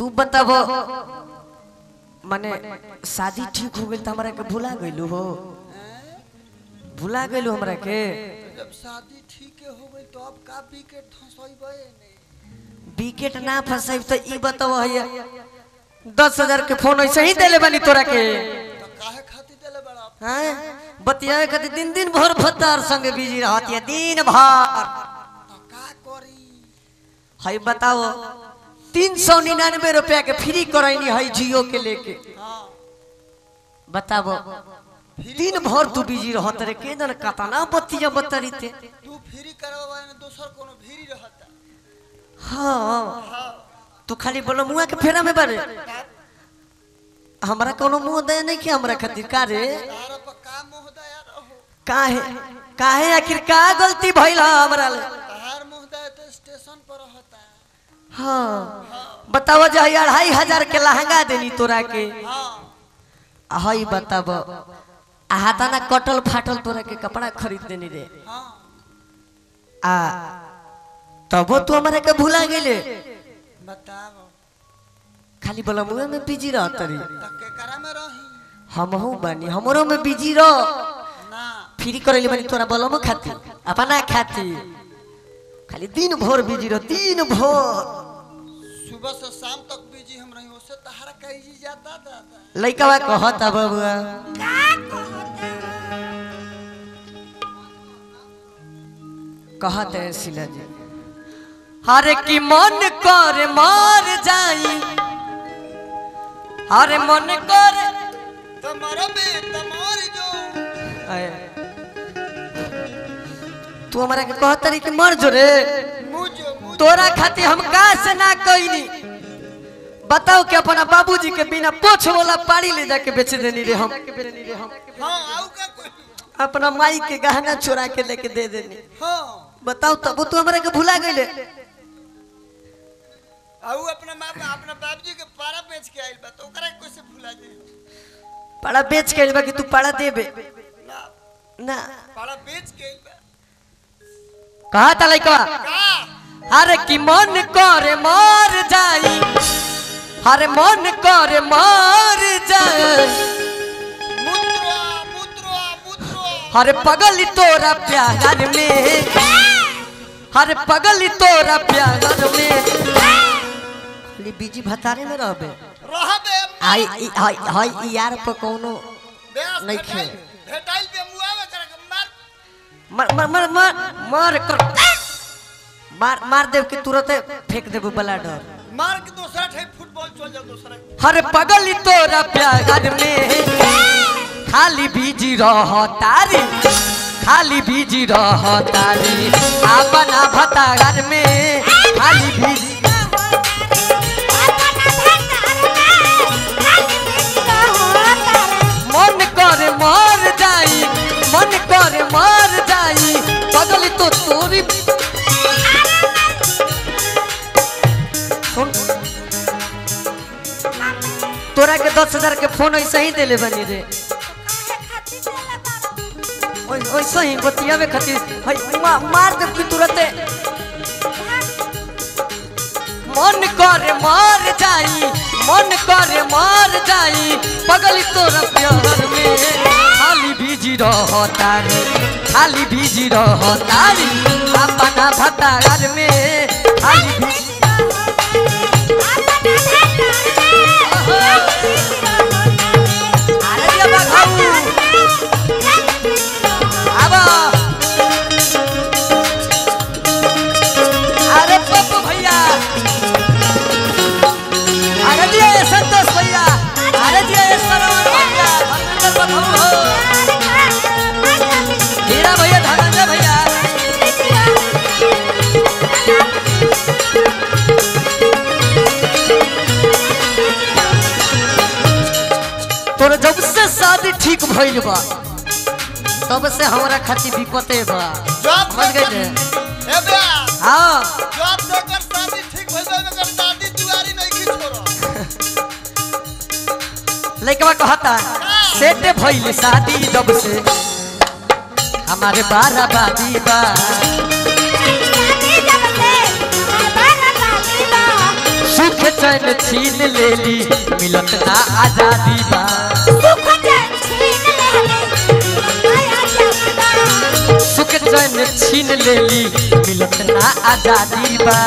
तू बताबो माने शादी ठीक हो गई तो हमरा के भुला गइलू हो। भुला गइलू हमरा के। जब शादी ठीक हो गई तो अब का विकेट धसैबे ने? विकेट ना फंसाई तो ई बताओ भैया दस हज़ार के फ़ोन ऐसे ही देले बानी तोरा के। तो काहे खातिर देले बड़ा? हैं? बतियाए खातिर दिन दिन भर भत्तार संगे बिज़ी रहती है दिन भर। तो का करी? हई बताओ तीन सौ निन्यानवे रुपया के फ्री करैनी हई जियो के लेके। हाँ बताबो दिन भर तू बिज़ी रहत रे के जन कतना बतिया बतरी ते तू फ्री करवा ने दोसर कोनो फ्री रहता हाँ? हाँ तू खाली बोलो मुआ के फेरा में बारे। हमरा कोनो मुँह दे नहीं कि हमरा खातिर का रे? तारा पर का मोह दया रहो? काहे काहे आखिर का गलती भइल हमरा ले तहार मोह दया तो स्टेशन पर रहता हाँ। बताओ जे अढ़ाई हज़ार के लहंगा देनी तोरा के। हाँ हई बताब आ हाथाना कटल फाटल तोरा के कपड़ा खरीद देनी रे। हाँ आ तबो तू हमरा के भुला गेले। बताओ खाली बोला मुँह में बिज़ी रहत रे तो केकरा में बानी हमरो में बिज़ी रह। ना। फ्री करैले बानी तोरा बोलम खातिर अपना खातिर खाली दिन भर बिज़ी रह दिन भर। सुबह से शाम तक बिज़ी हम रही उससे तहारा कहीं जाता दादा लइकवा कहता बबुआ कहते? हैं शिला जी हरे की मन कर मार जाई। हरे मन कर तुम्हारा बे तुम्हारी जो। आए। तू हमारा के कहत रही कि मर जो रे। तोरा खातिर हम का से ना कईनी बताओ कि अपना बाबूजी के बिना पोछ वाला पाड़ी ले जाके बेच देनी रे हम। हाँ का अपना माई के गहना चुरा के लेके दे देनी। हाँ बताओ तब तू हमरा के भुला गईले आऊ अपना माँ अपना बाबूजी के पारा बेच के आइल बा तो ओकरा के कैसे भुला दे पाड़ा बेच के आइल बा कि तू पाड़ा देबे? ना। पारा बेच के आइल बा। कहा था लइका का अरे कि मन करे मर जाई अरे मन करे मर जाई। अरे पगली तोरा प्यार में। अरे पगली तोरा प्यार में। बीजी भतारे में रहबे। रह बे आई आई- आई यार पर कोनो नहीं खेल। भेटाइल मार मार मार मार मार कर। मार मार देव के तुरंत फेंक देबो डर। मार के दूसरा ठे फुटबॉल चल जाओ दूसरा। हर पगली तोरा प्यार में। खाली बीजी रह तारी खाली बीजी रह तारी। आपना भता घर में। सुन। तोरा के दस हज़ार के फ़ोन ऐसे ही देले बनी रे। वैसे ही बतियावे खातिर। हई मा, मार दे कि तुरंते। मन करे मर जाई मन करे मर जाई पगली तोरा प्यार में। खाली बीजी रह तारी खाली बीजी रह तारी अपना भतार में। खाली भइल बा। तब से हमरा खातिर विपते बा। जॉब समझ गए? ए बे। हाँ। जॉब देकर शादी ठीक भइल बा मगर दादी दुआरी नहीं की छोड़ो लइकवा कहता सेट भइल शादी जब से हमारे बारा बादी बा। सुख चैन छीन लेली मिलत ना आज़ादी बा। चैन छीन लेली, मिलत ना आज़ादी बा।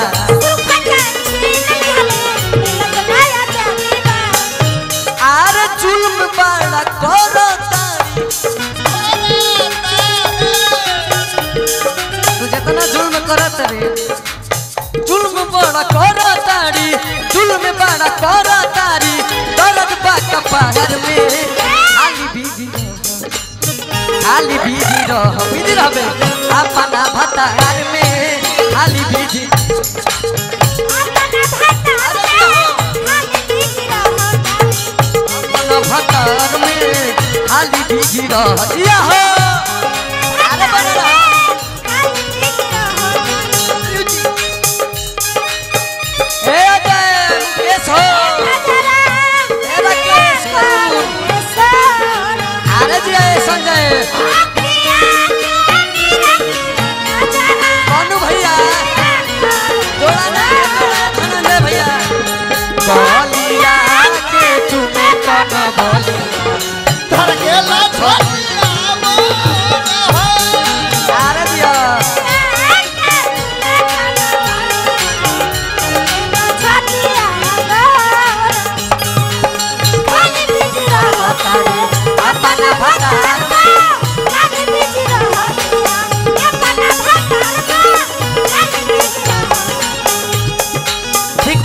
आर जुल्म बड़ा करो तू जितना जुल्म करत रे, जुल्म बड़ा करो तारी, जुल्म बड़ा करो तारी। दर्द बा कपार में खाली बीजी खाली बीजी रह, बीजी रहबे में खाली बीजी में खाली बीजी हो। अरे बना रहा आए संजय।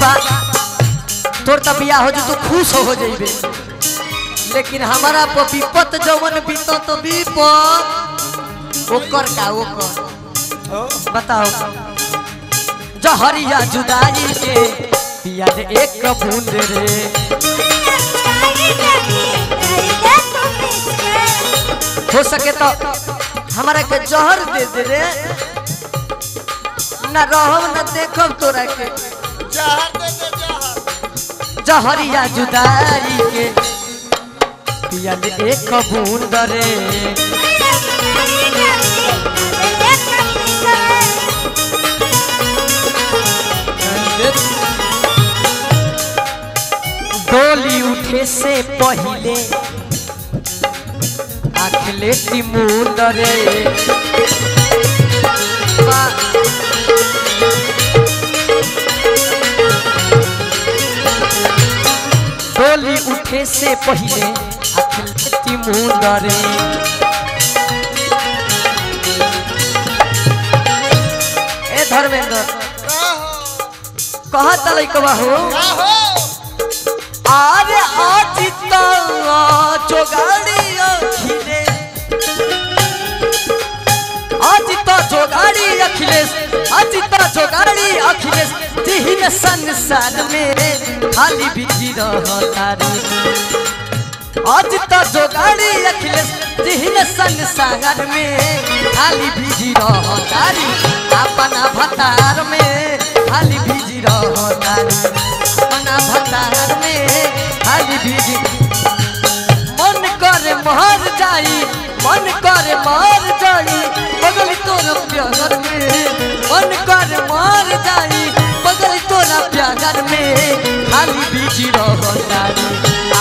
बा। तोर त बियाह हो जो तू खुश हो जाइबे। लेकिन हमारा पर विपत जवन बीत तो विपत। ओकर का, ओकर। बताओ जहरिया जुदाई के पिया दे एक बूंद रे। हो सके तो हमारा के जहर दे दे रे। ना रहब ना देखब तोरा के। जहरिया जुदाई के पिया दे एक बूंद रे। डोली उठे से पहले आँख लेती मुंद रे। उठे से पहले आँख लेती ए धर्मेंद्र का हो कहत लइकवा हो? का हो आरे आजिता जोगाड़ी अखिले आजिता जोगाड़ी अखिलेश। आजिता जोगाड़ी अखिलेश। तिहिन संसार में खाली बिज़ी रहता रे आजिता जोगाड़ी अखिलेश तिहिन संसार में खाली बिज़ी रहता रे अपना भतार में खाली बिज़ी रहता रे अपना भतार में खाली बिज़ी। मन करे मर जाई, मन करे मर जाई, बगल तोरा प्यार में। मन करे मर जाई तोरा में, खाली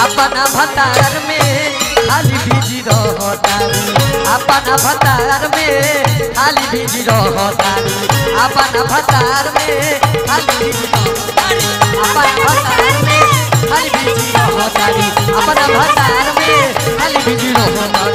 अपना भतार में, खाली बिज़ी अपना भतार में, खाली बिज़ी अपना भतार में, खाली बिज़ी अपना भतार में, खाली बिज़ी अपना भतार